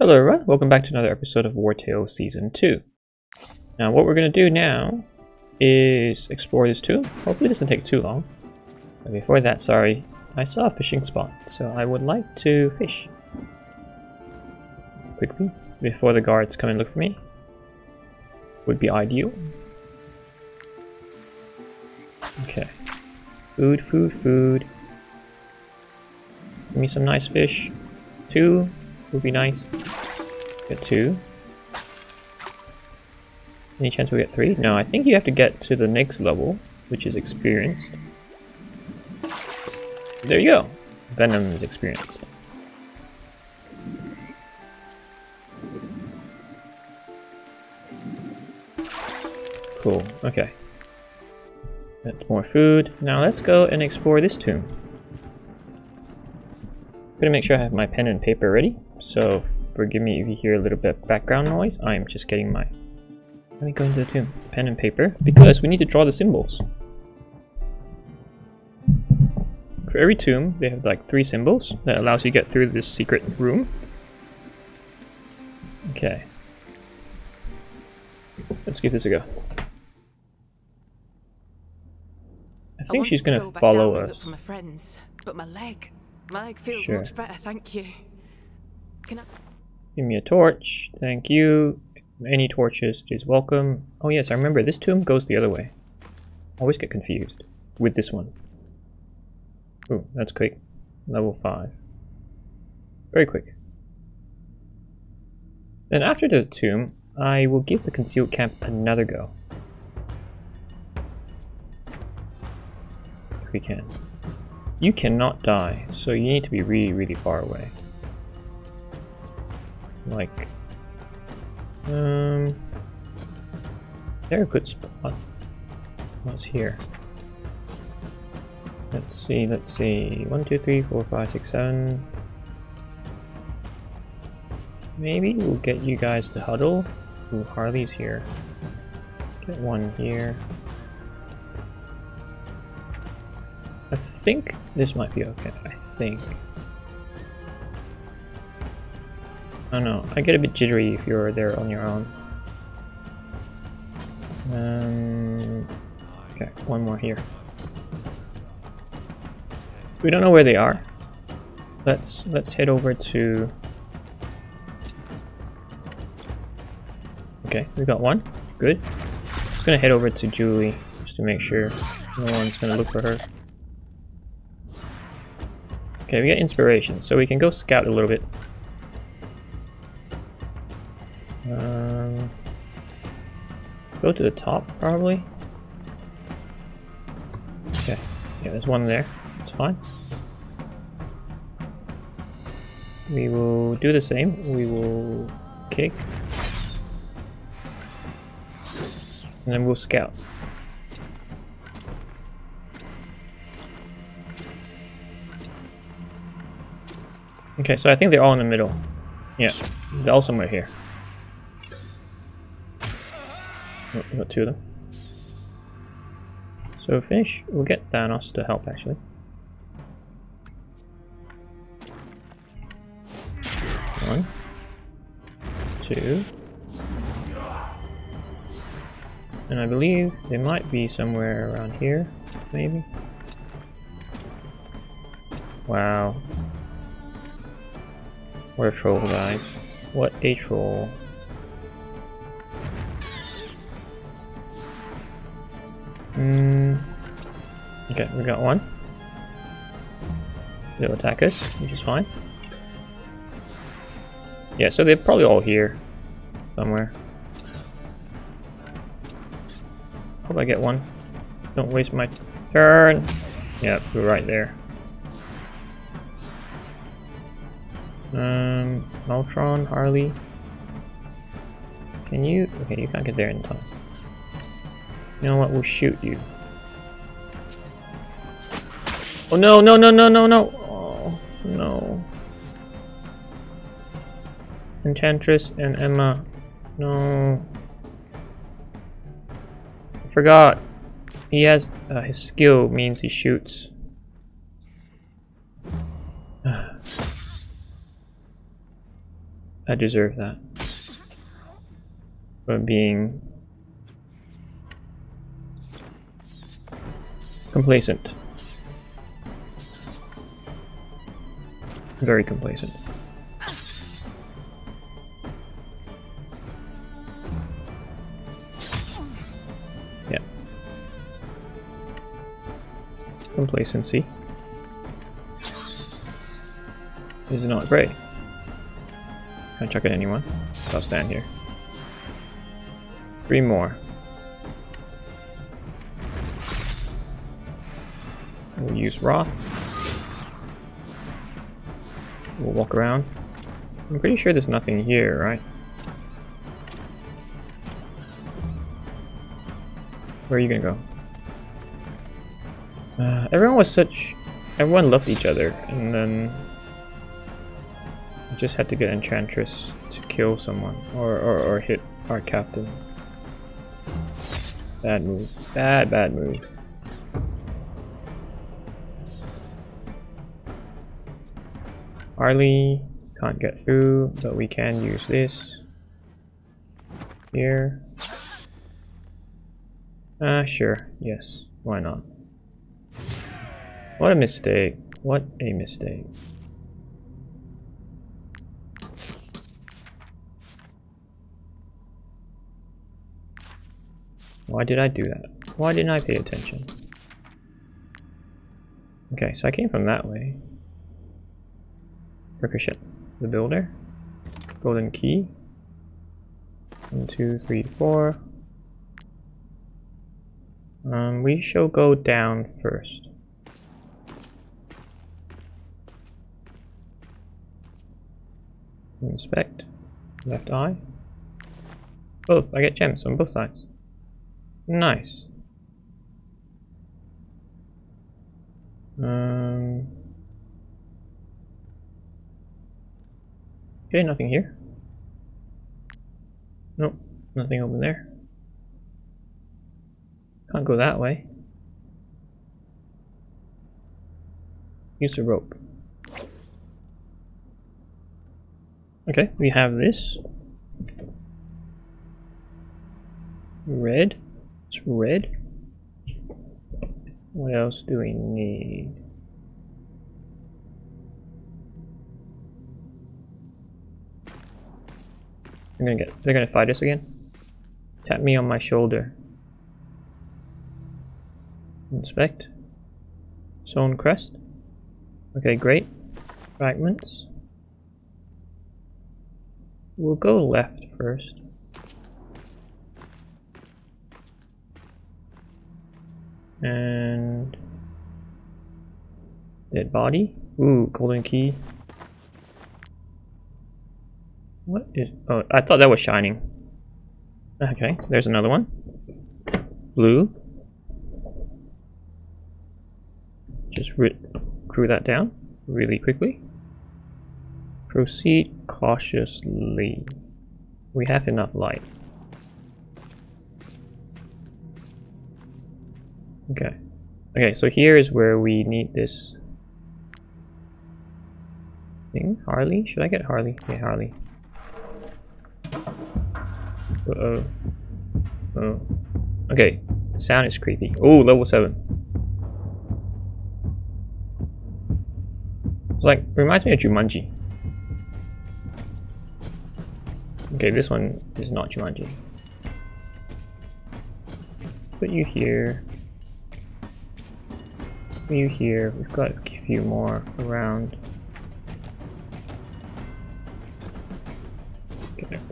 Hello everyone, welcome back to another episode of Wartales Season 2. Now what we're going to do now is explore this tomb. Hopefully it doesn't take too long. But before that, sorry, I saw a fishing spot, so I would like to fish. Quickly, before the guards come and look for me. Would be ideal. Okay. Food, food, food. Give me some nice fish. Two would be nice. Get two. Any chance we get three? No, I think you have to get to the next level, which is experienced. There you go. Venom is experienced. Cool, okay. That's more food. Now let's go and explore this tomb. Gonna make sure I have my pen and paper ready. So forgive me if you hear a little bit of background noise. I am just getting my let me go into the tomb. Pen and paper. Because we need to draw the symbols. For every tomb, they have like three symbols that allows you to get through this secret room. Okay. Let's give this a go. I think she's gonna go follow down and look us. My friends, but my leg, my leg feels Sure. much better. Thank you. Can I? Give me a torch. Thank you. Any torches is welcome. Oh yes, I remember this tomb goes the other way. I always get confused with this one. Ooh, that's quick. Level 5. Very quick. Then after the tomb, I will give the concealed camp another go. If we can. You cannot die, so you need to be really, really far away. Like, um, a good spot. What's here? Let's see, let's see. One, two, three, four, five, six, seven. Maybe we'll get you guys to huddle. Ooh, Harley's here. Get one here. I think this might be okay. I think. I don't know. I get a bit jittery if you're there on your own. Um, okay, one more here. We don't know where they are. Let's let's head over to. Okay, we got one. Good. Just gonna head over to Julie just to make sure no one's gonna look for her. Okay, we got inspiration, so we can go scout a little bit. Go to the top, probably. Okay, yeah, there's one there. It's fine. We will do the same. We will kick. And then we'll scout. Okay, so I think they're all in the middle. Yeah, they're all somewhere here. Oh, we got two of them. So finish. We'll get Thanos to help actually. One, two, and I believe they might be somewhere around here, maybe. Wow. What a troll, guys. What a troll. Hmm. Okay, we got one. They'll attack us, which is fine. Yeah, so they're probably all here. Somewhere. Hope I get one. Don't waste my turn. Yeah, we're right there. Um, Ultron, Harley. Can you? Okay, you can't get there in time. You know what? We'll shoot you. Oh no, no, no, no, no, no! Oh, no. Enchantress and Emma. No. I forgot. He has, uh, his skill means he shoots. I deserve that. For being complacent. Very complacent. Yeah. Complacency is not great. Can I chuck at anyone. I'll stand here. Three more. Use Wrath. We'll walk around. I'm pretty sure there's nothing here, right? Where are you gonna go? Uh, everyone was such... Everyone loved each other, and then... I just had to get Enchantress to kill someone, or, or, or hit our captain. Bad move. Bad, bad move. Harley can't get through, but we can use this. Here. Ah, uh, sure. Yes. Why not? What a mistake. What a mistake. Why did I do that? Why didn't I pay attention? Okay, so I came from that way. Ricochet. The builder. Golden key. One, two, three, four. Um, we shall go down first. Inspect. Left eye. Both. I get gems on both sides. Nice. Um, okay, nothing here. Nope, nothing over there. Can't go that way. Use a rope. Okay, we have this. Red. It's red. What else do we need? They're gonna get they're gonna fight us again. Tap me on my shoulder. Inspect. Zone crest. Okay, great. Fragments. We'll go left first. And dead body. Ooh, golden key. What is oh I thought that was shining. Okay, there's another one. Blue. Just drew that down really quickly. Proceed cautiously. We have enough light. Okay. Okay, so here is where we need this thing. Harley? Should I get Harley? Yeah, Harley. Uh oh. Oh. Okay. sound is creepy. Oh, level 7. It's like, reminds me of Jumanji. Okay, this one is not Jumanji. Put you here Put you here. We've got a few more around.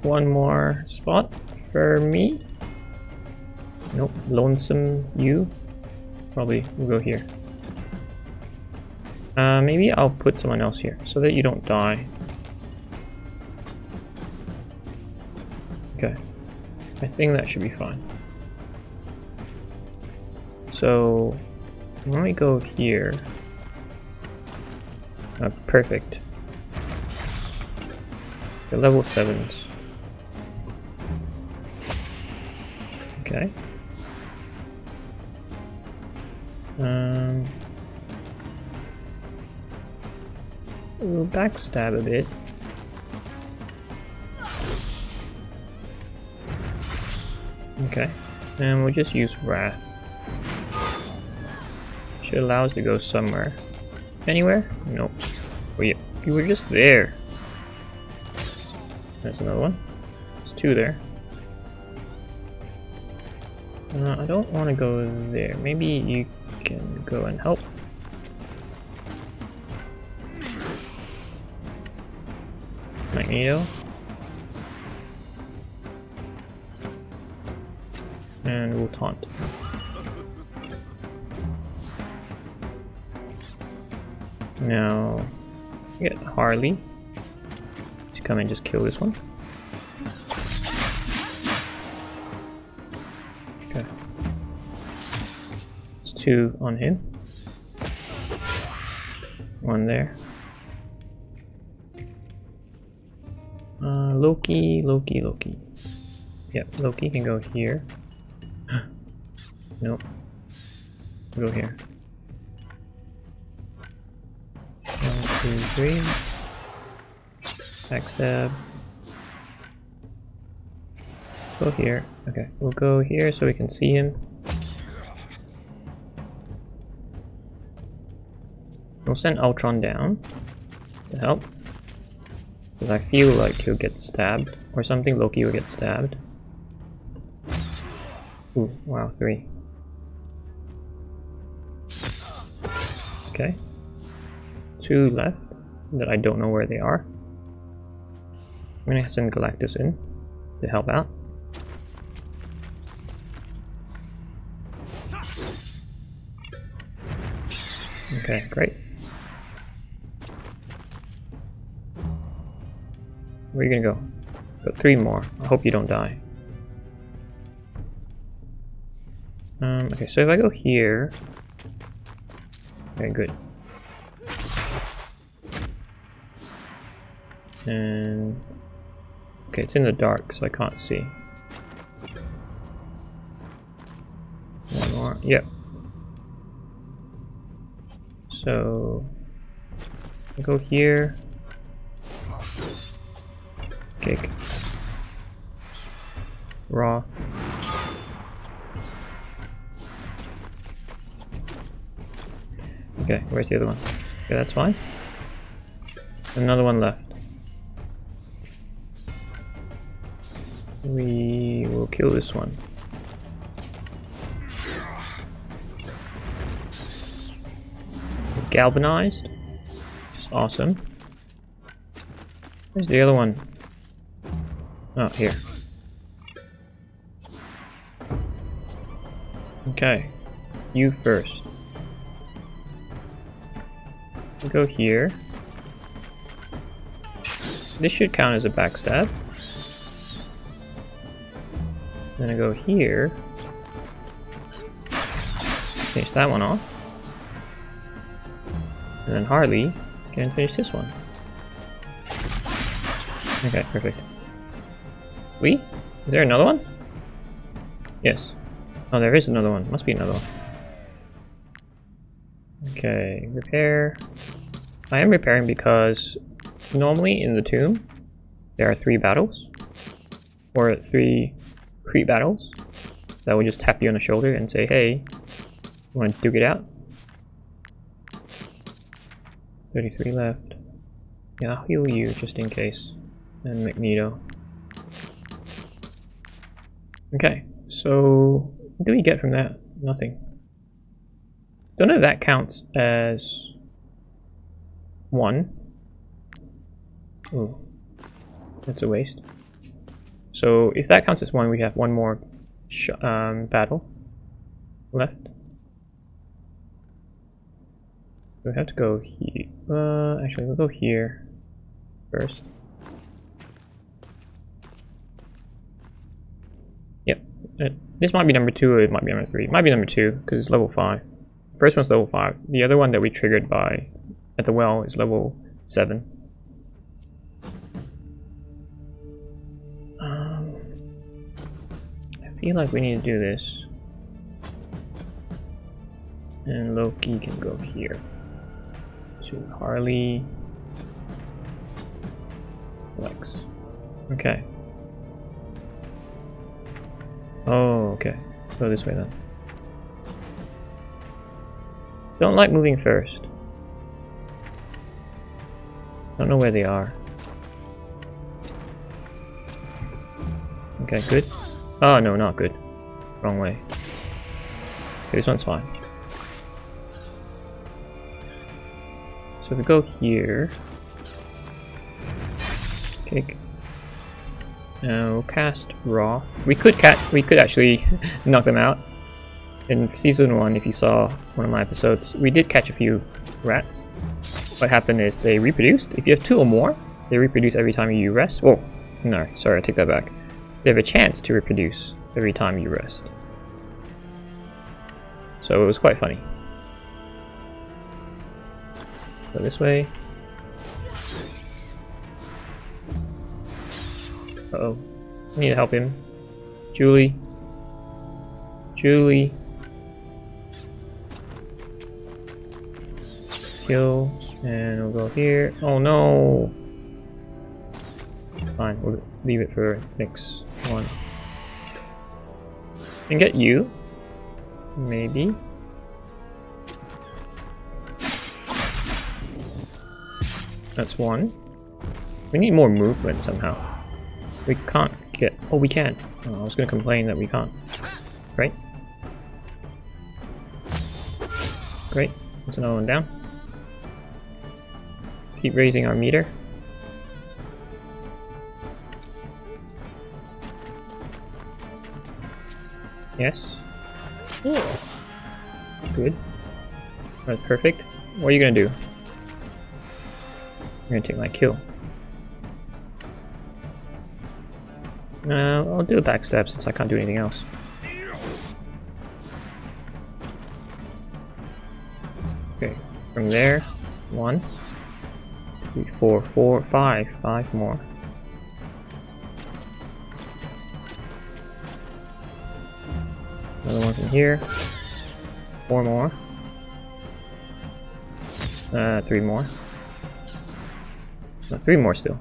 One more spot for me. Nope, lonesome you. Probably we'll go here. Uh, maybe I'll put someone else here so that you don't die. Okay. I think that should be fine. So let me go here. Uh, perfect. The level 7s. Okay. Um, we'll backstab a bit. Okay. And we'll just use Wrath. Should allow us to go somewhere. Anywhere? Nope. Oh, we, you were just there. There's another one. It's two there. I don't want to go there. Maybe you can go and help. Magneto. And we'll taunt. Now, get Harley to come and just kill this one. Two on him. One there. Uh, Loki, Loki, Loki. Yep, Loki can go here. nope. Go here. One, two, three. Backstab. Go here. Okay, we'll go here so we can see him. We'll send Ultron down to help. Because I feel like he'll get stabbed. Or something, Loki will get stabbed. Ooh, wow, three. Okay. Two left that I don't know where they are. I'm gonna send Galactus in to help out. Okay, great. Where are you gonna go? Got three more. I hope you don't die. Um, okay, so if I go here... Okay, good. And... Okay, it's in the dark, so I can't see. One more. Yep. So... I go here. Wrath. Okay, where's the other one? Okay, that's fine. Another one left. We will kill this one. Galvanized. Just awesome. Where's the other one? Oh, here. Okay. You first. We'll go here. This should count as a backstab. Then I go here. Finish that one off. And then Harley can finish this one. Okay, perfect. We? Is there another one? Yes. Oh, there is another one. Must be another one. Okay, repair. I am repairing because normally in the tomb there are three battles or three creep battles that will just tap you on the shoulder and say, hey, you want to duke it out? 33 left. Yeah, I'll heal you just in case. And Magneto. Okay, so what do we get from that? Nothing. Don't know if that counts as one. Ooh, that's a waste. So if that counts as one, we have one more um, battle left. We have to go here. Uh, actually, we'll go here first. Yep. Uh, this might be number two, or it might be number three. It might be number two because it's level five. First one's level five. The other one that we triggered by at the well is level 7. Um, I feel like we need to do this. And Loki can go here. To Harley. Lex. Okay. Oh, okay. Go this way then. Don't like moving first. Don't know where they are. Okay, good. Oh, no, not good. Wrong way. Okay, this one's fine. So if we go here... Now cast Raw. We could cat we could actually knock them out. In season one, if you saw one of my episodes, we did catch a few rats. What happened is they reproduced. If you have two or more, they reproduce every time you rest. Oh, no, sorry, I take that back. They have a chance to reproduce every time you rest. So it was quite funny. Go this way. Uh oh. I need to help him. Julie. Julie. Kill. And we'll go here. Oh no! Fine, we'll leave it for next one. And get you. Maybe. That's one. We need more movement somehow. We can't get... Oh, we can. Oh, I was going to complain that we can't. Right? Great. That's another one down. Keep raising our meter. Yes. Good. That's perfect. What are you gonna do? You're gonna take my kill. No, I'll do a backstab since I can't do anything else. Okay, from there, one, three, four, four, five, five more. Another one from here. Four more. Uh, three more. No, three more still.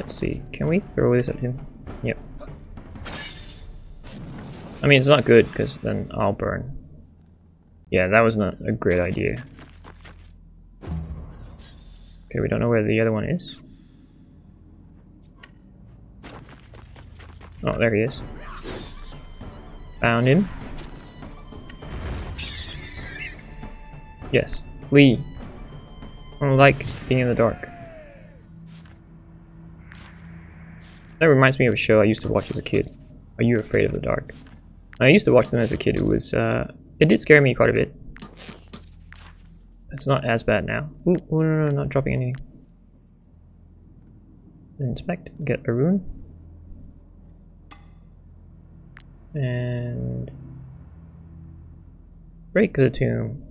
Let's see. Can we throw this at him? Yep. I mean, it's not good, because then I'll burn. Yeah, that was not a great idea. Okay, we don't know where the other one is. Oh, there he is. Found him. Yes. Lee. I don't like being in the dark. That reminds me of a show I used to watch as a kid. Are You Afraid of the Dark? I used to watch them as a kid. It was, uh, it did scare me quite a bit. It's not as bad now. Ooh, oh, no, no, not dropping anything. Inspect, get a rune. And break the tomb.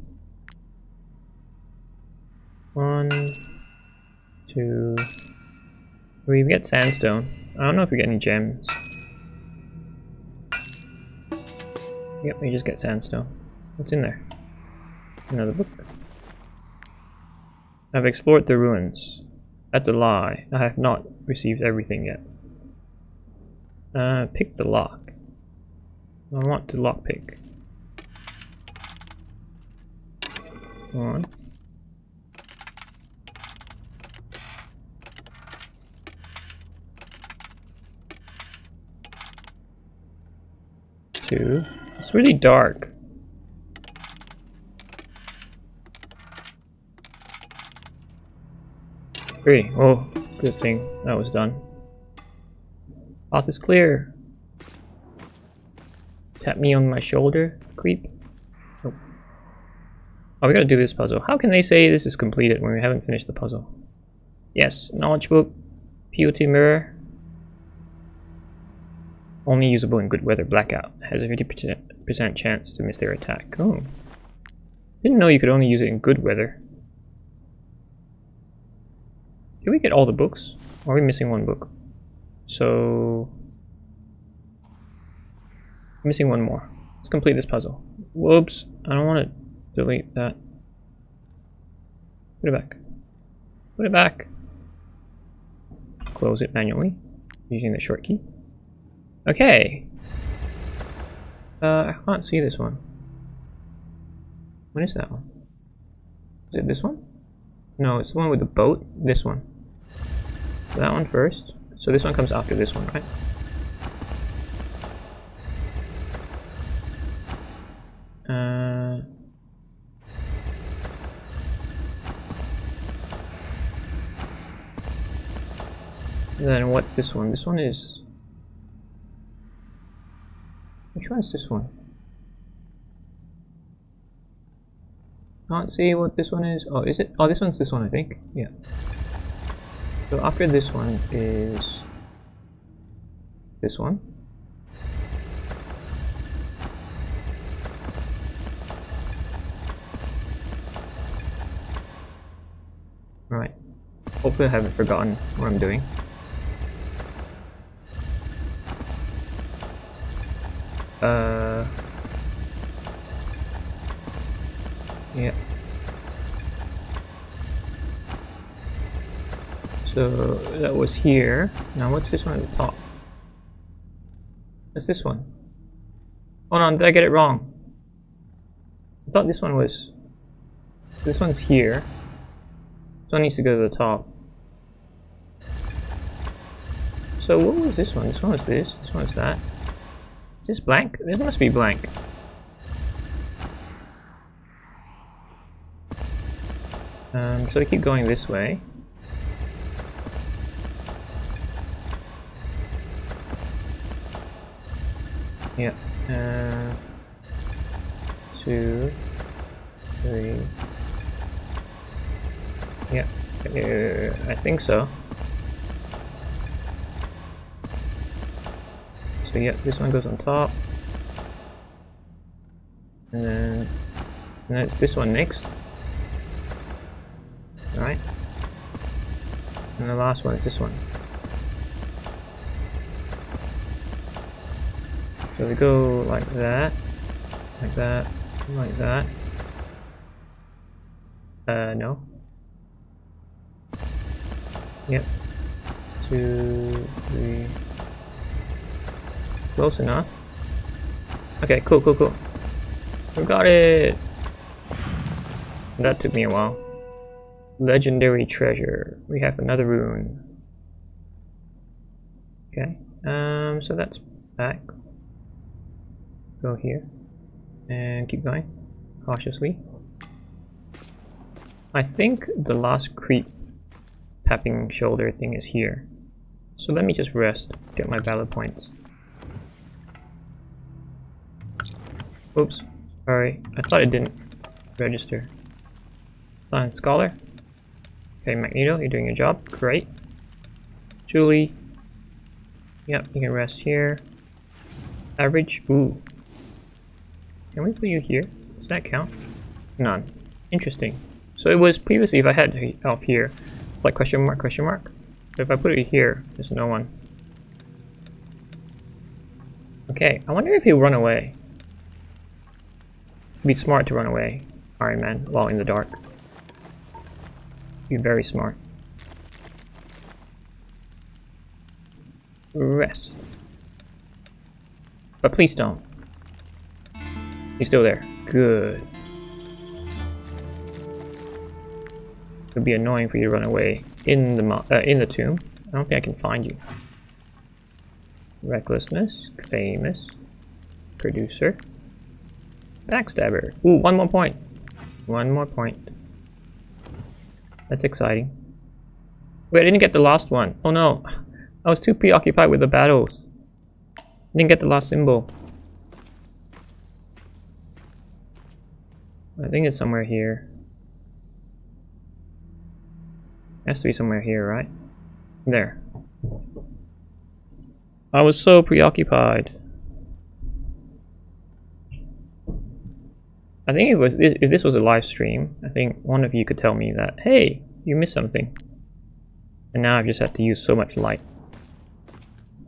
One, two, we get sandstone. I don't know if we get any gems. Yep, we just get sandstone. What's in there? Another book. I've explored the ruins. That's a lie. I have not received everything yet. Uh, pick the lock. I want to lockpick. One. Two. It's really dark. Three. Oh, good thing that was done. Path is clear. Tap me on my shoulder, creep. Oh. oh, we gotta do this puzzle. How can they say this is completed when we haven't finished the puzzle? Yes, knowledge book, pewter mirror. Only usable in good weather blackout. Has a 50% chance to miss their attack. Oh. Didn't know you could only use it in good weather. Did we get all the books? Or are we missing one book? So Missing one more. Let's complete this puzzle. Whoops, I don't want to delete that. Put it back. Put it back. Close it manually using the short key. Okay. Uh, I can't see this one. What is that one? Is it this one? No, it's the one with the boat. This one. that one first. So this one comes after this one, right? Uh, then what's this one? This one is... Which one is this one? Can't see what this one is. Oh, is it? Oh, this one's this one, I think. Yeah. So after this one is this one. Right. Hopefully I haven't forgotten what I'm doing. Uh... Yeah. So that was here. Now what's this one at the top? What's this one? Oh no, did I get it wrong? I thought this one was... This one's here. This one needs to go to the top. So what was this one? This one was this, this one was that. Is this blank? This must be blank. Um, so I keep going this way. Yeah. Uh, two, three. Yeah. Uh, I think so. So yeah, this one goes on top. And then, and then it's this one next. Alright. And the last one is this one. So we go like that, like that, like that. Uh, no. Yep. Two, three. Close enough. Okay, cool, cool, cool. We got it! That took me a while. Legendary treasure. We have another rune. Okay, um, so that's back. Go here. And keep going. Cautiously. I think the last creep tapping shoulder thing is here. So let me just rest, get my valor points. Oops, sorry, I thought it didn't register. Fine, Scholar. Okay, Magneto, you're doing your job. Great. Julie. Yep, you can rest here. Average. Ooh. Can we put you here? Does that count? None. Interesting. So it was previously if I had elf here, it's like question mark, question mark. But if I put it here, there's no one. Okay, I wonder if he'll run away. Be smart to run away, Iron Man, while in the dark. You're very smart. Rest. But please don't. He's still there. Good. It would be annoying for you to run away in the uh, in the tomb. I don't think I can find you. Recklessness, famous, producer, backstabber. Ooh, one more point. One more point. That's exciting. Wait, I didn't get the last one. Oh no. I was too preoccupied with the battles. I didn't get the last symbol. I think it's somewhere here. It has to be somewhere here, right? There. I was so preoccupied. I think it was if this was a live stream, I think one of you could tell me that, hey, you missed something. And now I've just had to use so much light.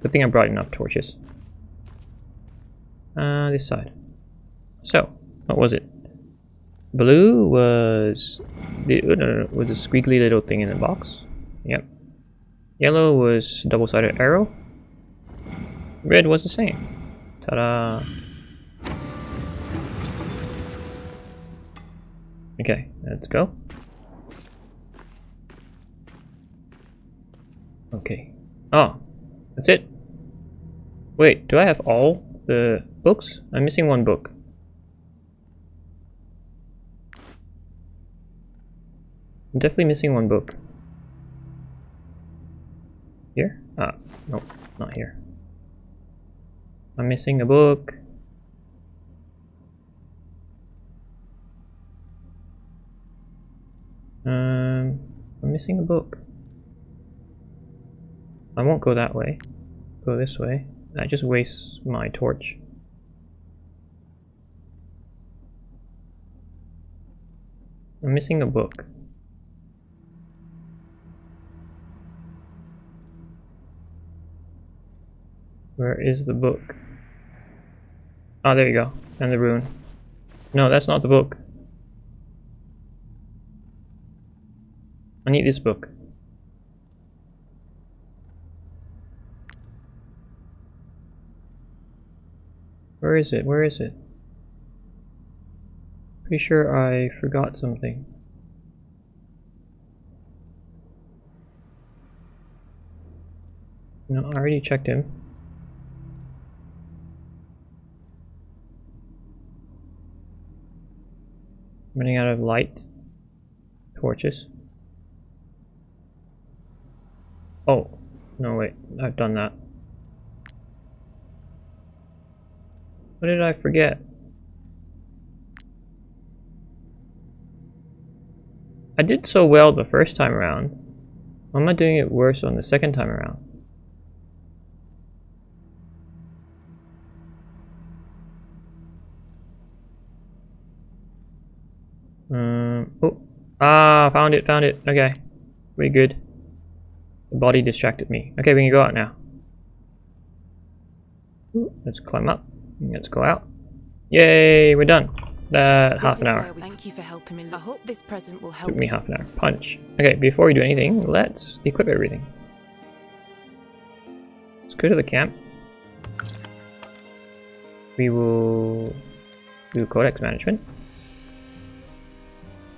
Good thing I brought enough torches. Uh, this side. So, what was it? Blue was the uh, no, no, was a squiggly little thing in the box. Yep. Yellow was double-sided arrow. red was the same. Ta-da! Okay, let's go. Okay. Oh, that's it. Wait, do I have all the books? I'm missing one book. I'm definitely missing one book. Here? Ah, nope, not here. I'm missing a book. Um, I'm missing a book. I won't go that way. Go this way. That just wastes my torch. I'm missing a book. Where is the book? Ah, oh, there you go. And the rune. No, that's not the book. I need this book. Where is it? Where is it? Pretty sure I forgot something. No, I already checked him. Running out of light. Torches. Oh, no wait, I've done that. What did I forget? I did so well the first time around. Why am I doing it worse on the second time around? Um, oh, ah, found it, found it. Okay, we good. The body distracted me. Okay, we can go out now. Let's climb up. Let's go out. Yay, we're done. That uh, half an hour. Thank you for helping me. I hope this present will help. Took me half an hour. Punch. Okay, before we do anything, let's equip everything. Let's go to the camp. We will do codex management.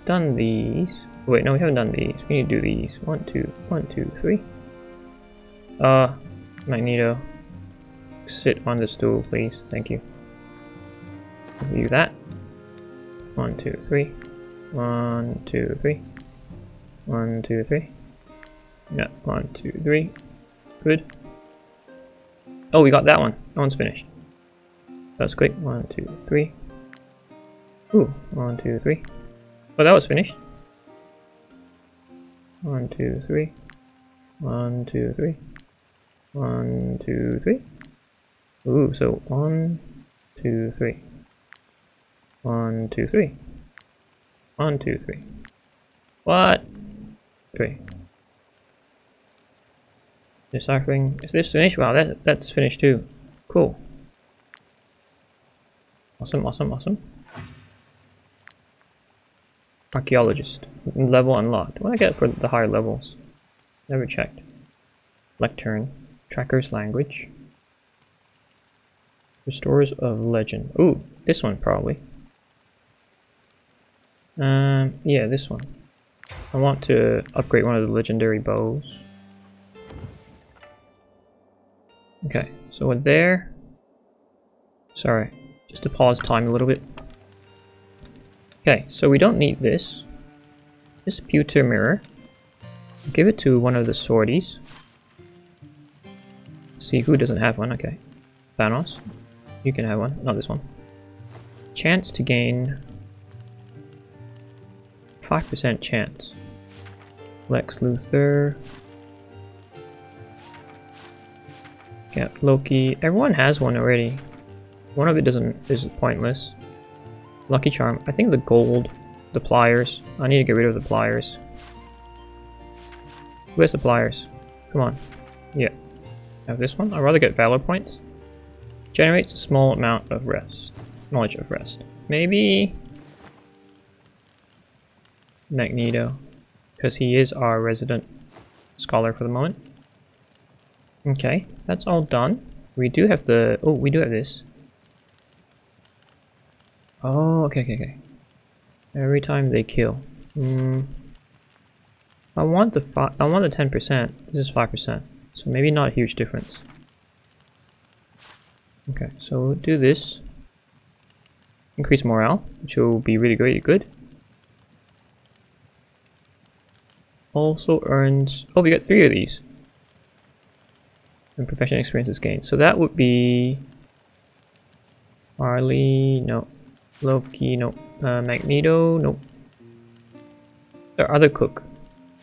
Done these. Wait, no, we haven't done these. We need to do these. One, two, one, two, three. Uh, Magneto. Sit on the stool, please. Thank you. View that. One, two, three. One, two, three. One, two, three. Yeah, one, two, three. Good. Oh, we got that one. That one's finished. That's quick. One, two, three. Ooh, one, two, three. Oh, that was finished. One, two, three. One, two, three. One, two, three. Ooh, so one, two, three. One, two, three. One, two, three. What? Three. Deciphering. Is this finished? Wow, that, that's finished too. Cool. Awesome, awesome, awesome. Archaeologist. Level unlocked. What do I get for the higher levels? Never checked. Lectern. Tracker's language. Restorers of legend. Ooh, this one probably. Um, yeah, this one. I want to upgrade one of the legendary bows. Okay, so we're there. Sorry, just to pause time a little bit. Okay, so we don't need this. This pewter mirror. Give it to one of the swordies. See who doesn't have one, okay. Thanos. You can have one, not this one. Chance to gain 5% chance. Lex Luthor. Get Loki. Everyone has one already. One of it doesn't is pointless. Lucky Charm. I think the gold, the pliers. I need to get rid of the pliers. Where's the pliers? Come on. Yeah. Have this one. I'd rather get Valor points. Generates a small amount of rest. Knowledge of rest. Maybe... Magneto. Because he is our resident scholar for the moment. Okay, that's all done. We do have the... Oh, we do have this. Oh, okay, okay, okay. Every time they kill. Hmm. I want the fi I want the 10%. This is 5%. So maybe not a huge difference. Okay, so we'll do this. Increase morale, which will be really great good. Also earns oh we got three of these. And professional experience is gained. So that would be Harley, no. Loki, no. Uh, Magneto, no. Our other cook,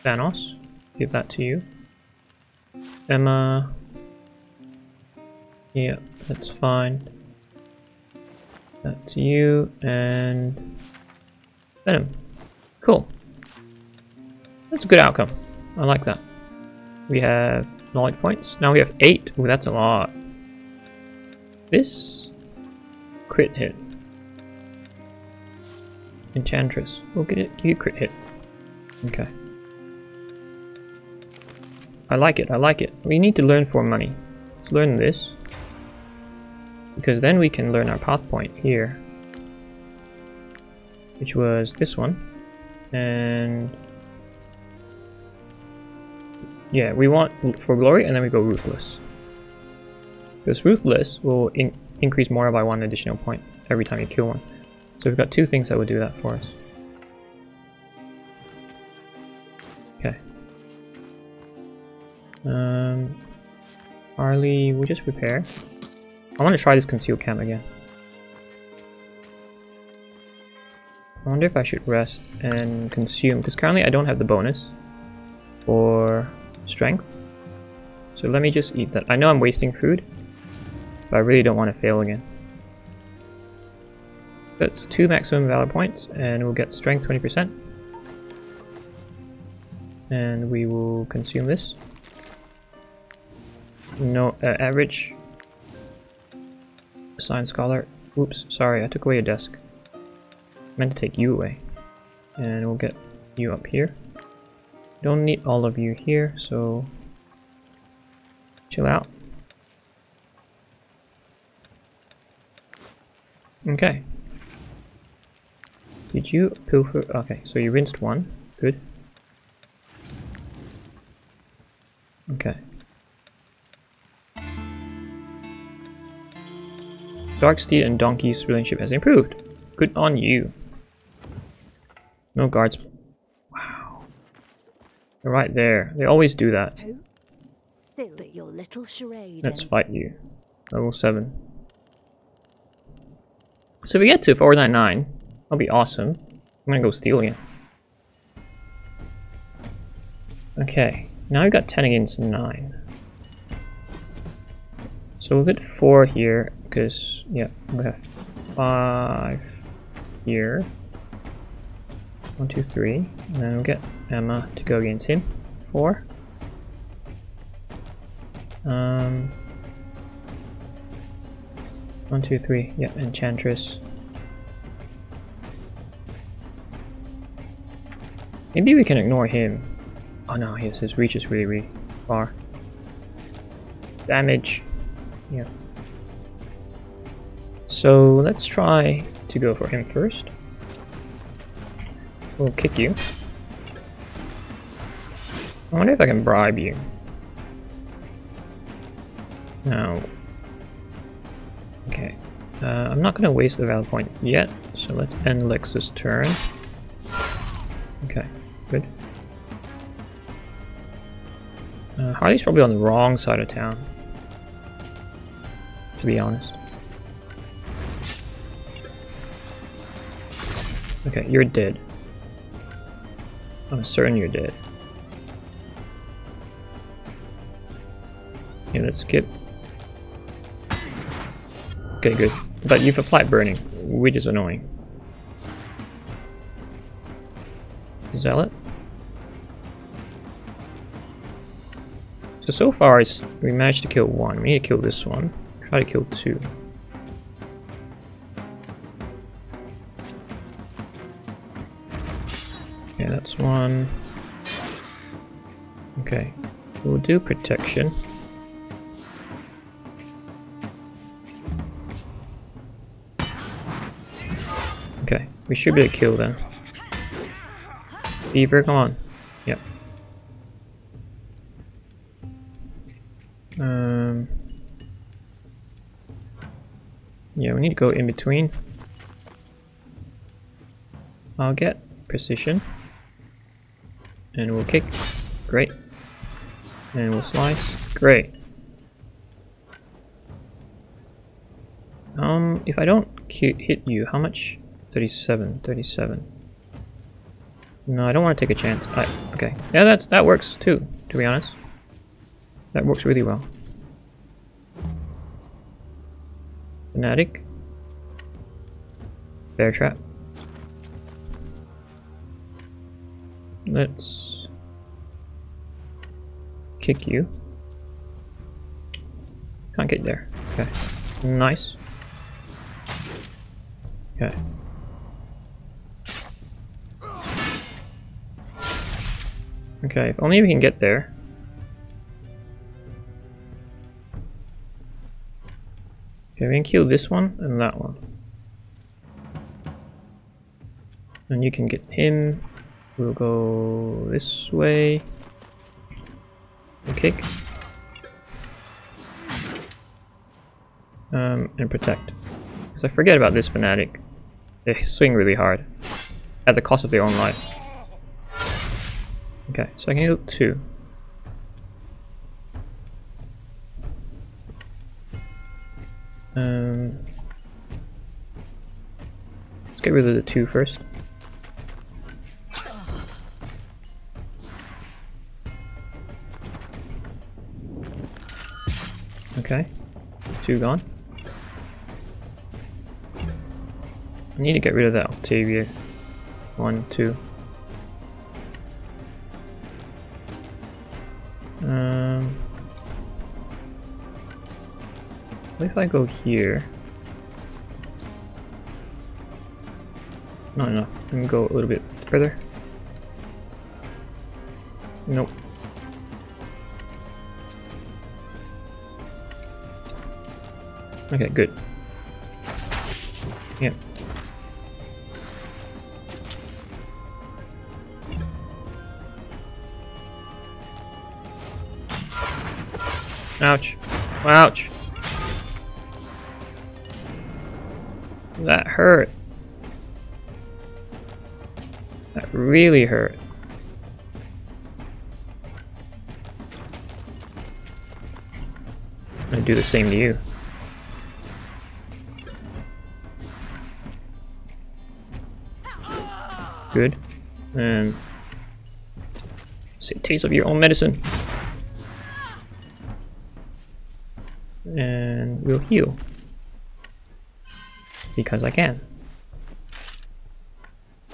Thanos. Give that to you. Emma. Yeah, that's fine. That's you and Venom. Cool. That's a good outcome. I like that. We have knowledge points. Now we have eight. Ooh, that's a lot. This crit hit. Enchantress. We'll get it. You crit hit. Okay. I like it. I like it. We need to learn for money. Let's learn this. Because then we can learn our path point here. Which was this one. And... Yeah, we want for glory and then we go ruthless. Because ruthless will in increase more by one additional point every time you kill one. So we've got two things that would do that for us. Okay. Um, Harley, we'll just repair. I want to try this concealed camp again. I wonder if I should rest and consume, because currently I don't have the bonus for strength. So let me just eat that. I know I'm wasting food, but I really don't want to fail again. That's two maximum valor points, and we'll get strength 20%. And we will consume this. No, uh, average Assigned scholar. Oops, sorry, I took away your desk. I meant to take you away. And we'll get you up here. Don't need all of you here, so chill out. Okay. Did you pilfer? Okay, so you rinsed one. Good. Okay. Dark Steed and Donkey's relationship has improved. Good on you. No guards. Wow. They're right there. They always do that. Oh, silly your little charade. Let's fight you. Level 7. So we get to 499, that'll be awesome. I'm gonna go steal again. Okay, now we've got 10 against 9. So we'll get 4 here because yeah, we have five here. One, two, three, and then we'll get Emma to go against him. Four. Um. One, two, three. Yeah, Enchantress. Maybe we can ignore him. Oh no, his, his reach is really, really far. Damage. Yeah. So let's try to go for him first. We'll kick you. I wonder if I can bribe you. No. Okay. Uh, I'm not going to waste the valor point yet, so let's end Lex's turn. Uh, Harley's probably on the wrong side of town, to be honest. Okay, you're dead. I'm certain you're dead. Yeah, let's skip. Okay, good. But you've applied burning, which is annoying. Zealot? So, so far it's, we managed to kill one. We need to kill this one. Try to kill two. Okay, that's one. Okay, we'll do protection. Okay, we should be able to kill them. Beaver, come on. Yep. Need to go in between. I'll get precision. And we'll kick. Great. And we'll slice. Great. Um, if I don't hit you, how much? 37, 37. No, I don't want to take a chance. I, okay. Yeah, that's, that works too, to be honest. That works really well. Fanatic. Bear trap. Let's kick you. Can't get there. Okay. Nice. Okay. Okay, if only we can get there. Okay, we can kill this one and that one. And you can get him. We'll go this way. And kick. Um, and protect. Because I forget about this fanatic. They swing really hard. At the cost of their own life. Okay, so I can heal two. Um, let's get rid of the two first. Okay, two gone. I need to get rid of that Octavia. One, two. Um, what if I go here? Not enough. Let me go a little bit further. Nope. Okay, good. Yep. Ouch. Ouch. That hurt. That really hurt. I'm gonna do the same to you. Good. Um, See a taste of your own medicine. And we'll heal. Because I can.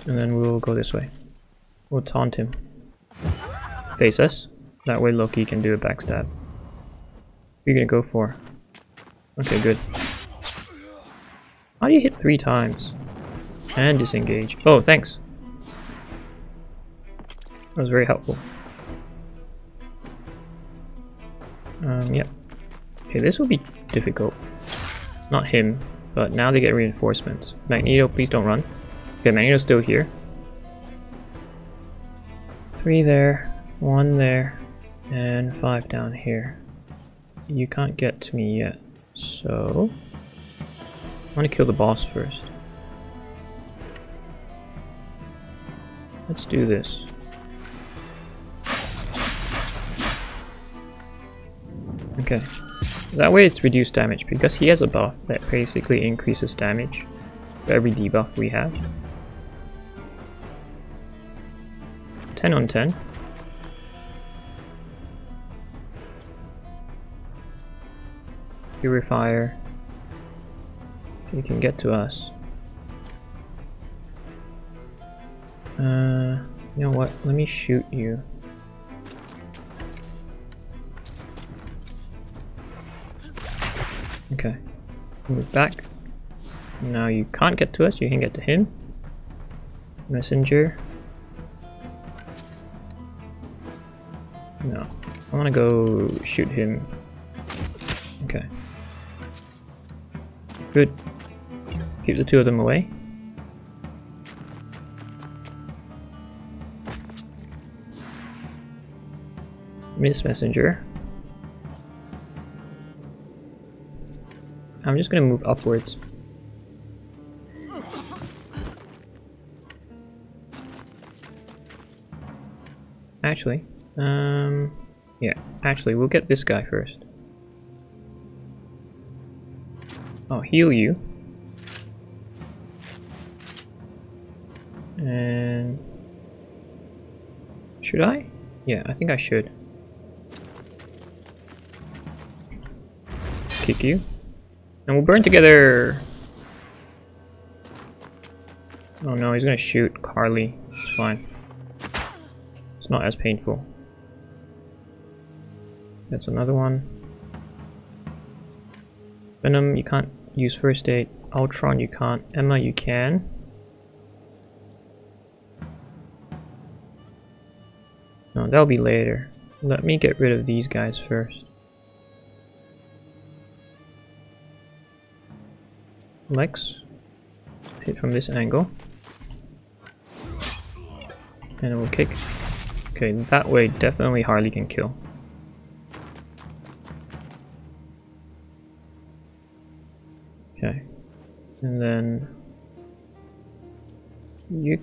And then we'll go this way. We'll taunt him. Face us. That way Loki can do a backstab. You're gonna go for. Okay, good. How do you hit three times? And disengage. Oh, thanks. That was very helpful. Um, yep. Okay, this will be difficult. Not him, but now they get reinforcements. Magneto, please don't run. Okay, Magneto's still here. Three there, one there, and five down here. You can't get to me yet, so... I want to kill the boss first. Let's do this. Okay. That way it's reduced damage, because he has a buff that basically increases damage for every debuff we have. 10 on 10. Purifier. You can get to us. Uh, you know what? Let me shoot you. Okay. Move back. Now you can't get to us, you can get to him. Messenger. No. I want to go shoot him. Okay. Good. Keep the two of them away. Miss Messenger. I'm just gonna move upwards. Actually, um, yeah, actually, we'll get this guy first. I'll heal you. And... Should I? Yeah, I think I should. Kick you. And we'll burn together! Oh no, he's gonna shoot Harley. It's fine. It's not as painful. That's another one. Venom, you can't use first aid. Ultron, you can't. Emma, you can. No, that'll be later. Let me get rid of these guys first. Lex, hit from this angle. And it will kick. Okay, that way definitely Harley can kill. Okay. And then... You...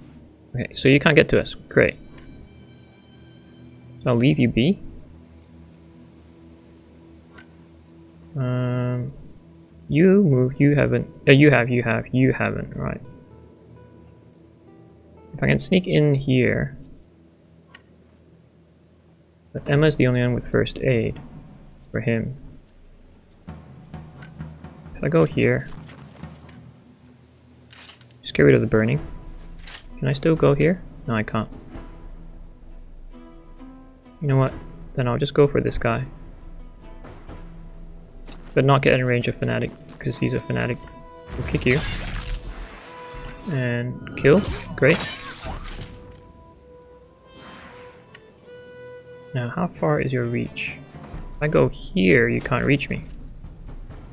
Okay, so you can't get to us. Great. So I'll leave you be. Um... You move, you haven't... Uh, you have, you have, you haven't, right. If I can sneak in here... But Emma's the only one with first aid for him. If I go here, just get rid of the burning. Can I still go here? No, I can't. You know what? Then I'll just go for this guy. But not get in range of Fanatic, because he's a Fanatic. Will kick you. And kill. Great. Now, how far is your reach? If I go here, you can't reach me.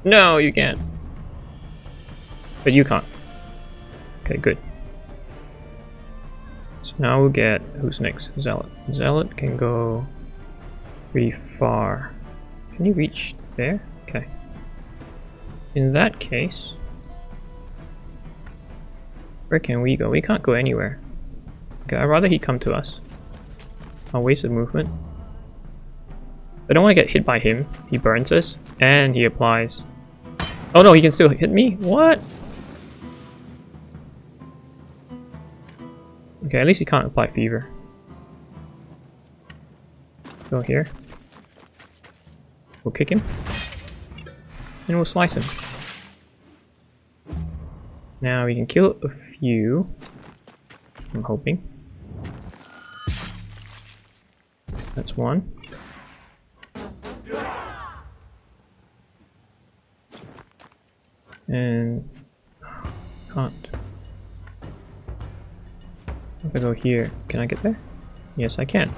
No, you can't. But you can't. Okay, good. So now we'll get, who's next? Zealot. Zealot can go pretty far. Can you reach there? In that case, where can we go? We can't go anywhere. Okay, I'd rather he come to us. I'll waste a movement. I don't want to get hit by him. He burns us, and he applies. Oh no, he can still hit me? What? Okay, at least he can't apply fever. Go here. We'll kick him. And we'll slice him. Now we can kill a few. I'm hoping. That's one. And can't. If I go here, can I get there? Yes, I can.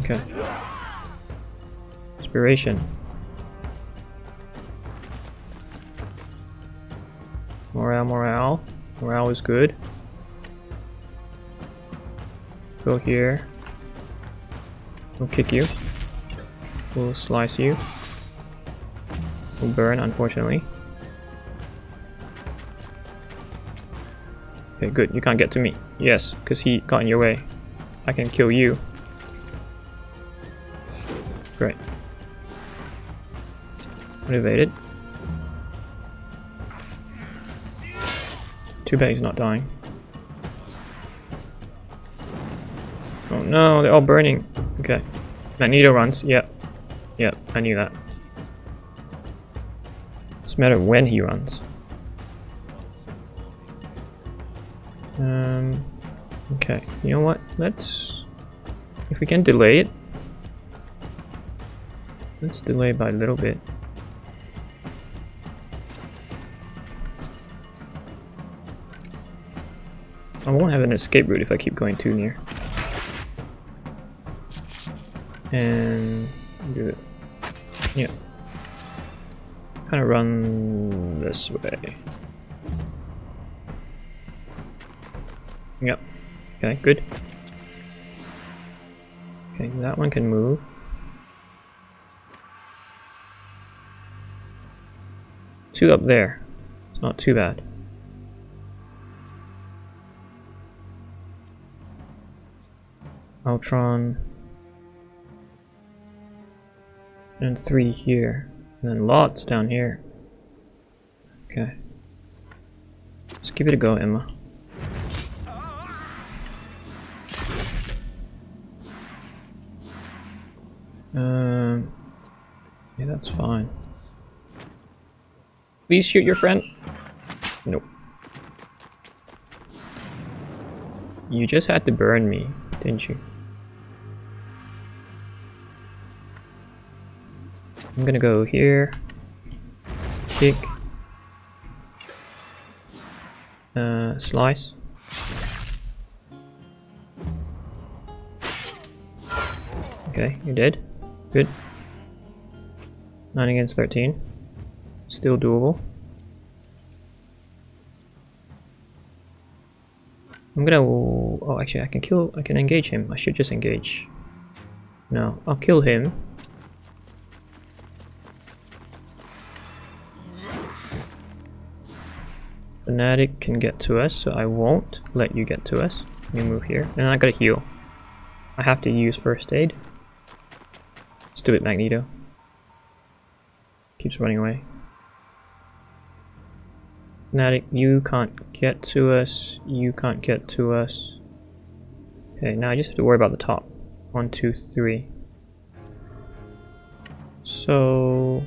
Okay. Inspiration. Morale, morale. Morale is good. Go here. We'll kick you. We'll slice you. We'll burn, unfortunately. Okay, good. You can't get to me. Yes, because he got in your way. I can kill you. Great. Motivated. Too bad he's not dying. Oh no, they're all burning. Okay. Magneto runs. Yep. Yep, I knew that. It's a matter of when he runs. Um, okay, you know what? Let's... If we can delay it... Let's delay by a little bit. I won't have an escape route if I keep going too near. And do it. Yeah. Kind of run this way. Yep. Okay, good. Okay, that one can move. Two up there. It's not too bad. Ultron. And three here. And then lots down here. Okay. Let's give it a go, Emma. Um, yeah, that's fine. Please shoot your friend. Nope. You just had to burn me, didn't you? I'm gonna go here. Kick. Uh, slice. Okay, you're dead. Good. 9 against 13. Still doable. I'm gonna... Oh, actually, I can kill... I can engage him. I should just engage. No, I'll kill him. Fanatic can get to us, so I won't let you get to us. You move here. And I gotta heal. I have to use first aid. Stupid Magneto. Keeps running away. Fanatic, you can't get to us. You can't get to us. Okay, now I just have to worry about the top. One, two, three. So,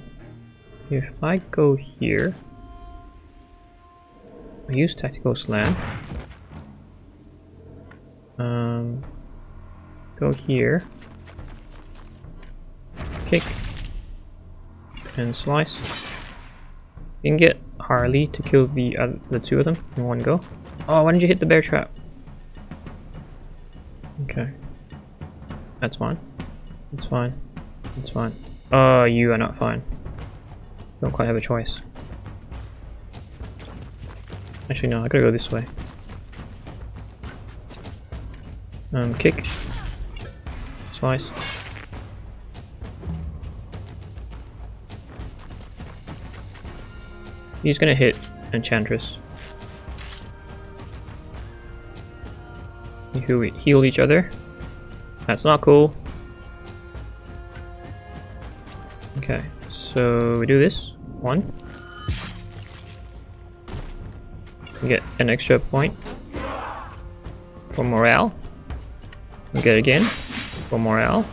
if I go here, use tactical slam. Um, go here. Kick. And slice. You can get Harley to kill the uh, the two of them in one go. Oh, why didn't you hit the bear trap? Okay. That's fine. That's fine. That's fine. Oh, you are not fine. Don't quite have a choice. Actually, no, I gotta go this way. Um, kick. Slice. He's gonna hit Enchantress. You heal each other. That's not cool. Okay, so we do this. One. Get an extra point for morale. We get again for morale.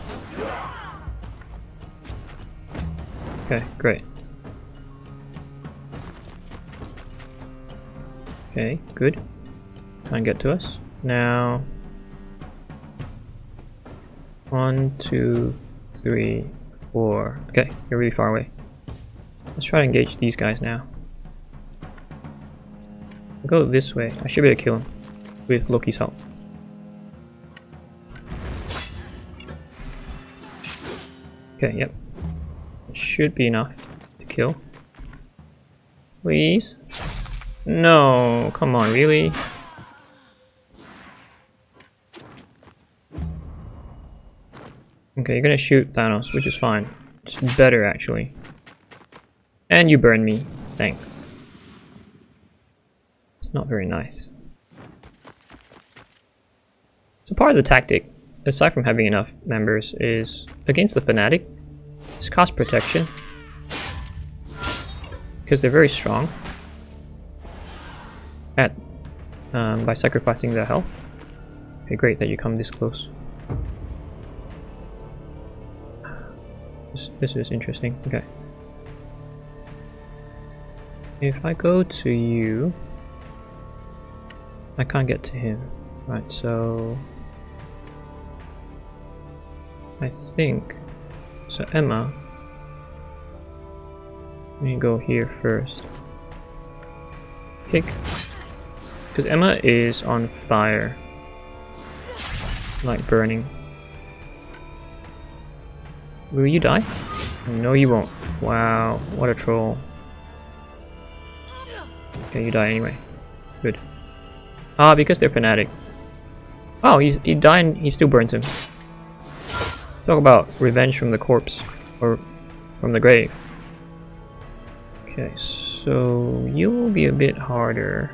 Okay, great. Okay, good. And get to us. Now, one, two, three, four. Okay, you're really far away. Let's try to engage these guys now. I'll go this way. I should be able to kill him with Loki's help. Okay, yep. Should be enough to kill. Please. No, come on, really? Okay, you're gonna shoot Thanos, which is fine. It's better, actually. And you burn me. Thanks. Not very nice. So part of the tactic, aside from having enough members, is against the Fanatic, is cost protection. Because they're very strong at um, by sacrificing their health. Okay, great that you come this close. This, this is interesting. Okay. If I go to you, I can't get to him. Right, so I think so Emma let me go here first. Pick because Emma is on fire. Like burning. Will you die? No you won't. Wow, what a troll. Okay, you die anyway. Ah, because they're fanatic. Oh, he's he died he still burns him. Talk about revenge from the corpse. Or from the grave. Okay, so you will be a bit harder.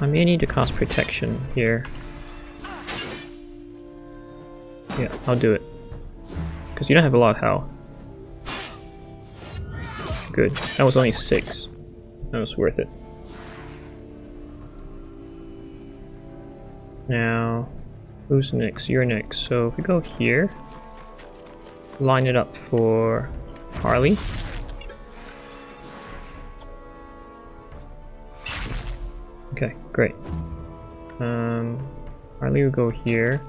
I may need to cast protection here. Yeah, I'll do it. Because you don't have a lot of health. Good. That was only six. That was worth it. Now, who's next? You're next. So if we go here, line it up for Harley. Okay, great. Um, Harley will go here.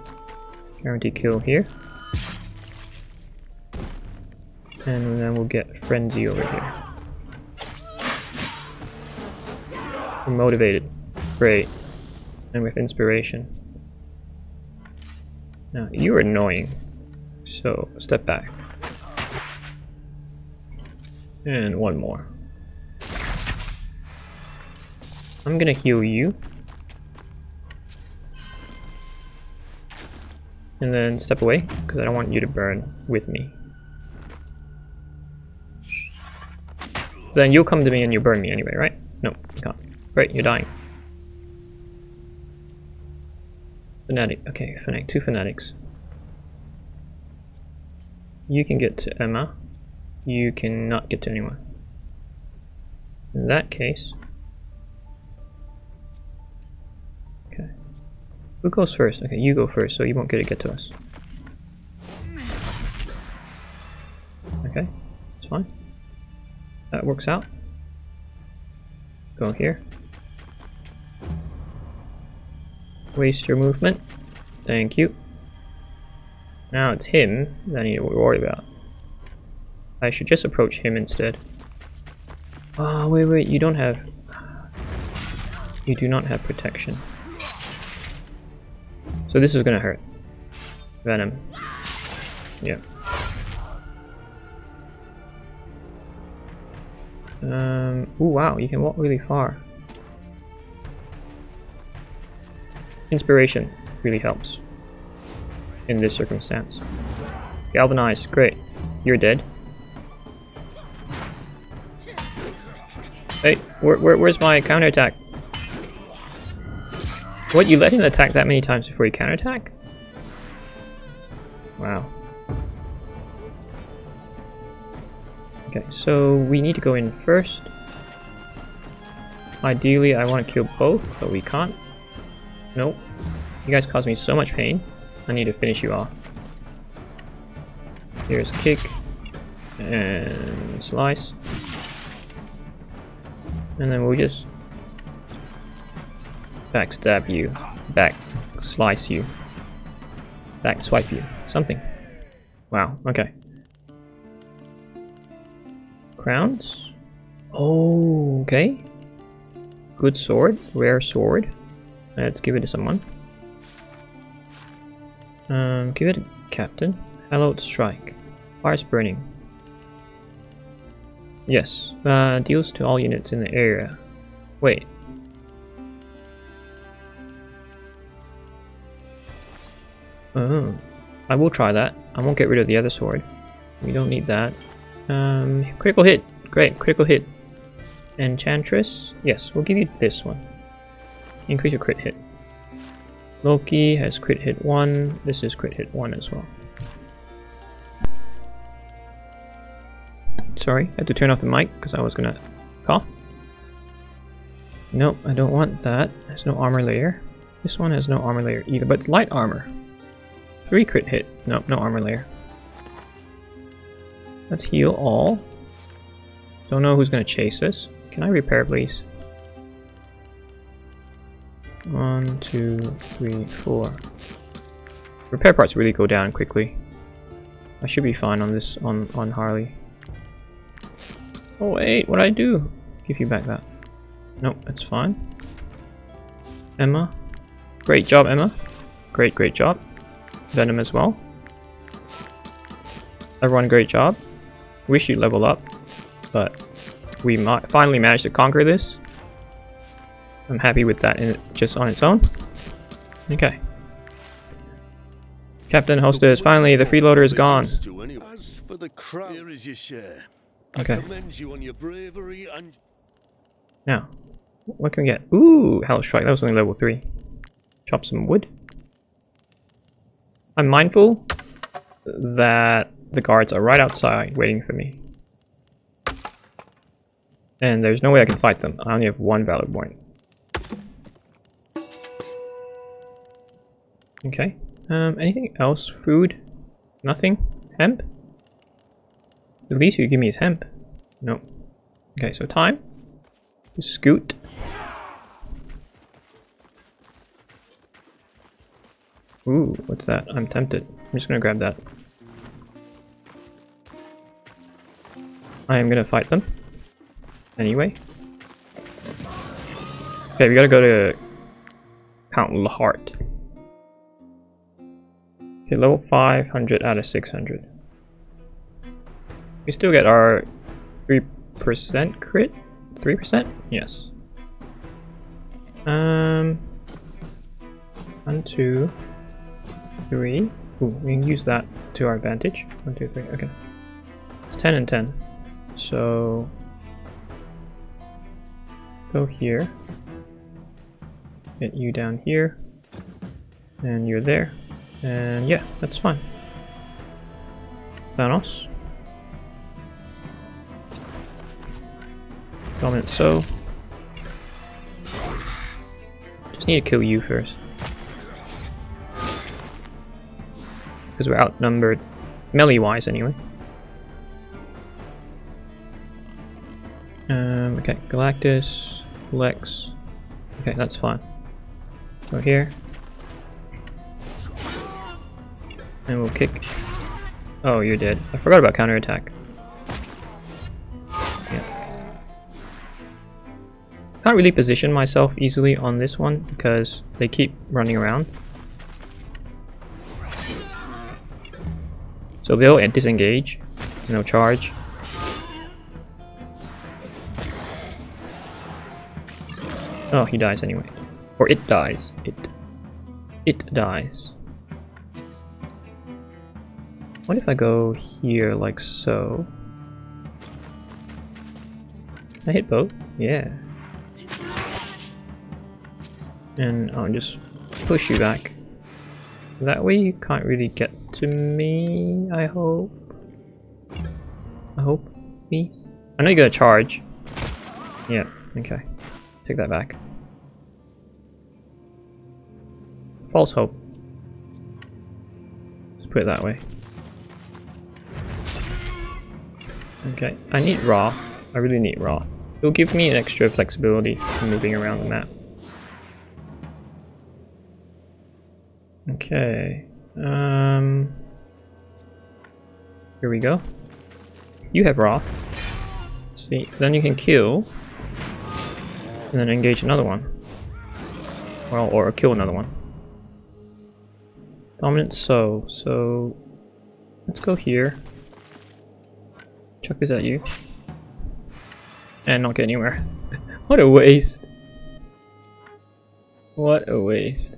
Guarantee kill here. And then we'll get Frenzy over here. We're motivated. Great. And with inspiration. Now, you're annoying. So, step back. And one more. I'm gonna heal you. And then step away, because I don't want you to burn with me. Then you'll come to me and you burn me anyway, right? No, you can't. Right, you're dying. Fanatic. Okay, fanatic. Two fanatics. You can get to Emma. You cannot get to anyone. In that case... Okay. Who goes first? Okay, you go first, so you won't get to get to us. Okay, it's fine. That works out. Go here. Waste your movement. Thank you. Now it's him that I need to worry about. I should just approach him instead. Oh, wait, wait, you don't have... You do not have protection. So this is gonna hurt. Venom. Yeah. Um, oh wow, you can walk really far. Inspiration really helps in this circumstance. Galvanize, great. You're dead. Hey, where, where, where's my counterattack? What, you let him attack that many times before you counterattack? Wow. Okay, so we need to go in first. Ideally, I want to kill both, but we can't. Nope. You guys cause me so much pain. I need to finish you off. Here's kick. And slice. And then we'll just backstab you. Back slice you. Back swipe you. Something. Wow, okay. Crowns? Oh, okay. Good sword, rare sword. Let's give it to someone. Um, give it a captain. Hallowed strike. Fire's burning. Yes, uh, deals to all units in the area. Wait. Oh, I will try that. I won't get rid of the other sword. We don't need that. Um, critical hit. Great, critical hit. Enchantress. Yes, we'll give you this one. Increase your crit hit. Loki has crit hit 1. This is crit hit 1 as well. Sorry, I had to turn off the mic because I was gonna cough. Nope, I don't want that. There's no armor layer. This one has no armor layer either, but it's light armor. 3 crit hit. Nope, no armor layer. Let's heal all. Don't know who's gonna chase us. Can I repair, please? One, two, three, four. Repair parts really go down quickly. I should be fine on this on on Harley. Oh wait, what did I do? Give you back that. Nope, that's fine. Emma. Great job, Emma. Great, great job. Venom as well. Everyone, great job. Wish you level up, but we might finally managed to conquer this. I'm happy with that in, just on its own. Okay. Captain Hostess, finally the freeloader is gone. As for the crown, here is your share. Okay. You on your bravery and Now, what can we get? Ooh, Hell Strike. That was only level 3. Chop some wood. I'm mindful that the guards are right outside waiting for me. And there's no way I can fight them. I only have one valor point. Okay. Um, anything else? Food? Nothing? Hemp? The least you give me is hemp. No. Okay, so time. Scoot. Ooh, what's that? I'm tempted. I'm just gonna grab that. I am gonna fight them. Anyway. Okay, we gotta go to Count Lahart. Okay, level 500 out of 600. We still get our 3% crit? 3%? Yes. Um, one, two, three. Ooh, we can use that to our advantage. One, two, three. Okay. It's 10 and 10. So, go here. Get you down here. And you're there. And yeah, that's fine. Thanos. Dominant so. Just need to kill you first. Because we're outnumbered, melee wise anyway. Okay, Galactus, Lex. Okay, that's fine. Go here. And we'll kick. Oh, you're dead. I forgot about counterattack. Yeah. Can't really position myself easily on this one because they keep running around. So they'll disengage and they'll charge. Oh, he dies anyway. Or it dies. It. It dies. What if I go here like so? I hit both? Yeah. And I'll just push you back. That way you can't really get to me, I hope. I hope, please. I know you're gonna charge. Yeah, okay. Take that back. False hope. Let's put it that way. Okay, I need Wrath. I really need Wrath. It'll give me an extra flexibility in moving around the map. Okay. Um. Here we go. You have Wrath. See, then you can kill, and then engage another one. Well, or kill another one. Dominant so, so let's go here. Chuck this at you. And not get anywhere. what a waste. What a waste.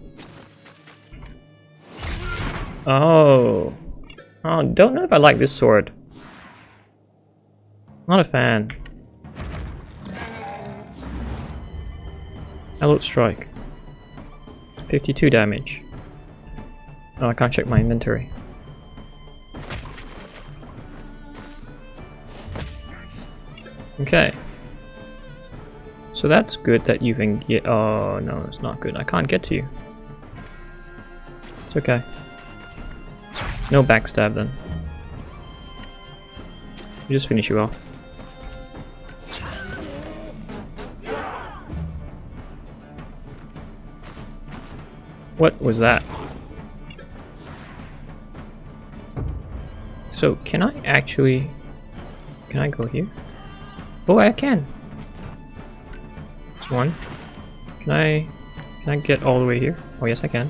Oh. Oh, don't know if I like this sword. Not a fan. Alert strike. 52 damage. Oh, I can't check my inventory. Okay. So that's good that you can get- oh no, it's not good. I can't get to you. It's okay. No backstab then. We just finish you off. What was that? So can I actually... Can I go here? Oh, I can. That's one. Can I... Can I get all the way here? Oh, yes I can.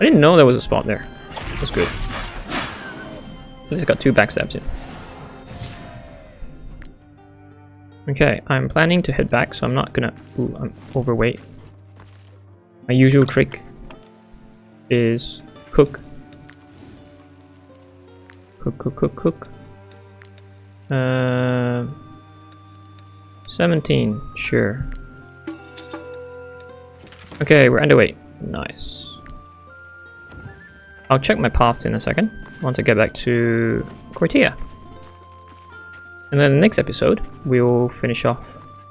I didn't know there was a spot there. That's good. At least I got two backstabs in. Okay, I'm planning to head back, so I'm not gonna... Ooh, I'm overweight. My usual trick. Is cook. Cook, cook, cook, cook. Uh, 17, sure. Okay, we're underweight. Nice. I'll check my paths in a second, once I get back to Cortia. And then the next episode, we'll finish off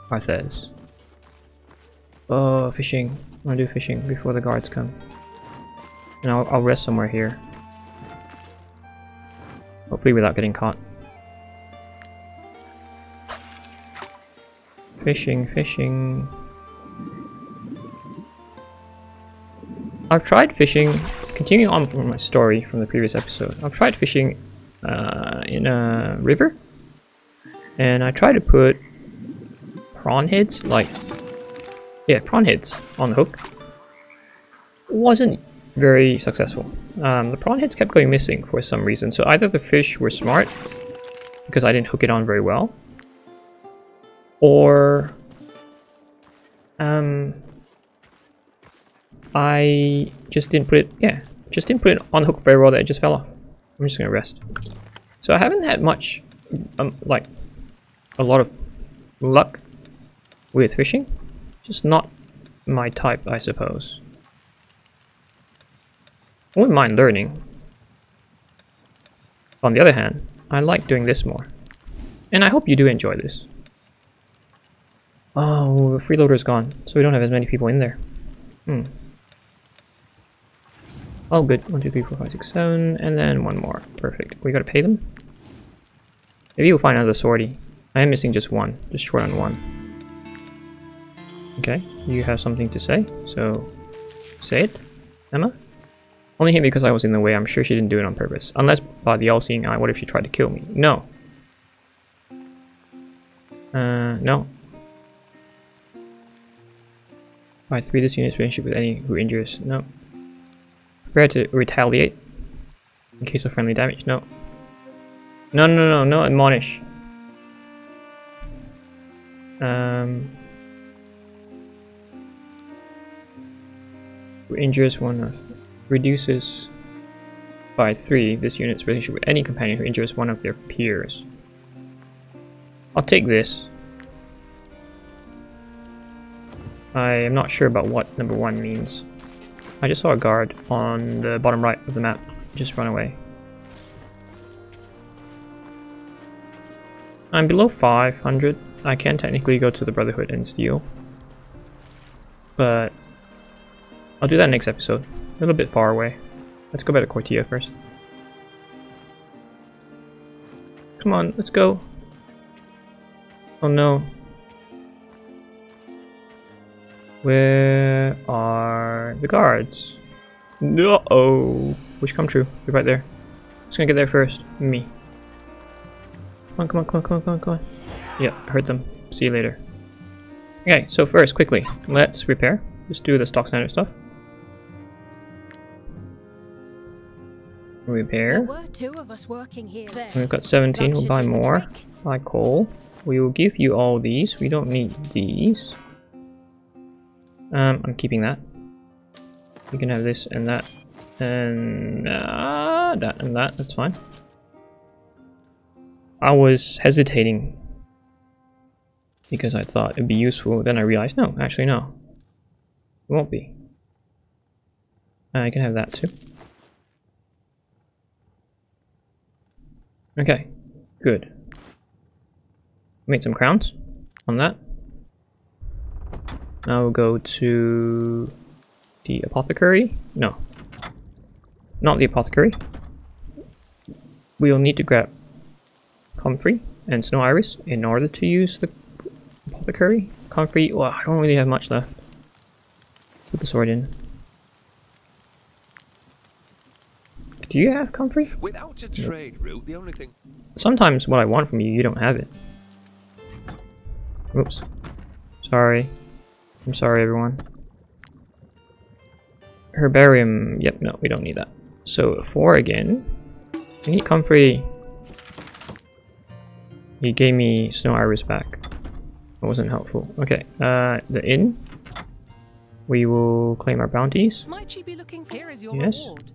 Arthes. Oh, fishing. I want to do fishing before the guards come. And I'll, I'll rest somewhere here. Hopefully without getting caught. Fishing, fishing. I've tried fishing, continuing on from my story from the previous episode, I've tried fishing uh, in a river. And I tried to put prawn heads, like, yeah, prawn heads on the hook. Wasn't very successful. Um, the prawn heads kept going missing for some reason, so either the fish were smart, because I didn't hook it on very well, or um, I just didn't put it, yeah, just didn't put it on hook very well that it just fell off. I'm just gonna rest. So I haven't had much, um, like, a lot of luck with fishing. Just not my type, I suppose. I wouldn't mind learning. On the other hand, I like doing this more. And I hope you do enjoy this. Oh, the freeloader's gone, so we don't have as many people in there. Hmm. Oh, good. One, two, three, four, five, six, seven, and then one more. Perfect. We gotta pay them? Maybe we'll find another sortie. I am missing just one. Just short on one. Okay, you have something to say, so say it, Emma? Only him because I was in the way. I'm sure she didn't do it on purpose. Unless by the all-seeing eye, what if she tried to kill me? No. Uh, no. By three, this unit's relationship with any who injures. No. Prepare to retaliate in case of friendly damage. No. No, no, no, no, admonish. Um, who injures one of reduces by 3 this unit's relationship with any companion who injures one of their peers. I'll take this. I am not sure about what number 1 means. I just saw a guard on the bottom right of the map just run away. I'm below 500. I can technically go to the Brotherhood and steal. But I'll do that next episode. A little bit far away. Let's go back to Cortia first. Come on, let's go. Oh no. Where are the guards? No. Oh, wish come true. You're right there. Who's gonna get there first? Me. Come on, come on, come on, come on, come on, come on. Yeah, I heard them. See you later. Okay, so first, quickly, let's repair. Just do the stock standard stuff. There. We've got 17, we'll buy more. Buy coal. We will give you all these. We don't need these. Um, I'm keeping that. You can have this and that. And uh, that and that, that's fine. I was hesitating because I thought it'd be useful. Then I realized, no, actually no. It won't be. Uh, can have that too. Okay, good. Made some crowns on that. Now we'll go to the apothecary. No, not the apothecary. We'll need to grab comfrey and snow iris in order to use the apothecary. Comfrey, well, I don't really have much left. Put the sword in. Do you have comfrey? Without a trade route, the only thing Sometimes what I want from you, you don't have it. Oops. Sorry. I'm sorry, everyone. Herbarium. Yep, no, we don't need that. So, four again. We need comfrey. He gave me snow iris back. That wasn't helpful. Okay, uh, the inn. we will claim our bounties. Might you be looking for? Here is your Yes. reward.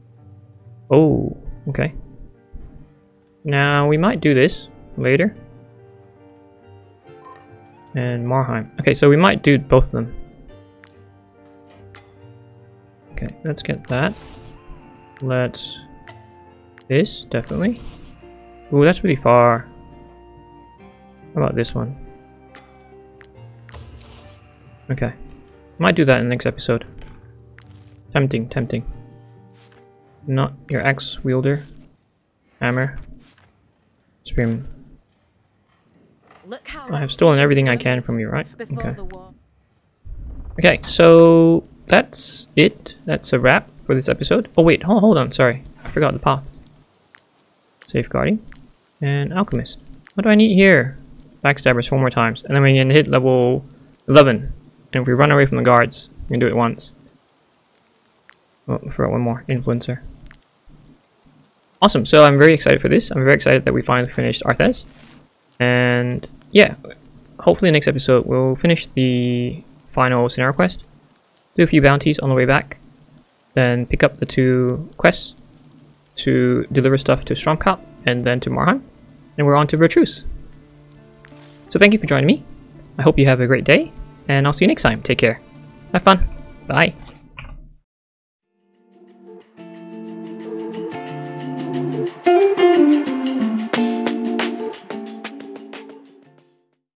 Oh, okay. Now we might do this later. And Marheim. Okay, so we might do both of them. Okay, let's get that. Let's... This, definitely. Ooh, that's really far. How about this one? Okay. Might do that in the next episode. Tempting, tempting. Not your axe wielder. Hammer. Spearman. Look how I have stolen everything I can from you, right? Okay. Okay, so that's it. That's a wrap for this episode. Oh wait, hold, hold on, sorry. I forgot the paths. Safeguarding. And Alchemist. What do I need here? Backstabbers four more times. And then we can hit level 11. And if we run away from the guards, we can do it once. Oh, I forgot one more. Influencer. Awesome, so I'm very excited for this. I'm very excited that we finally finished Arthes. And yeah, hopefully next episode we'll finish the final scenario quest, do a few bounties on the way back, then pick up the two quests to deliver stuff to Stromkop and then to Marheim, and we're on to Vertruse. So thank you for joining me. I hope you have a great day, and I'll see you next time. Take care. Have fun. Bye.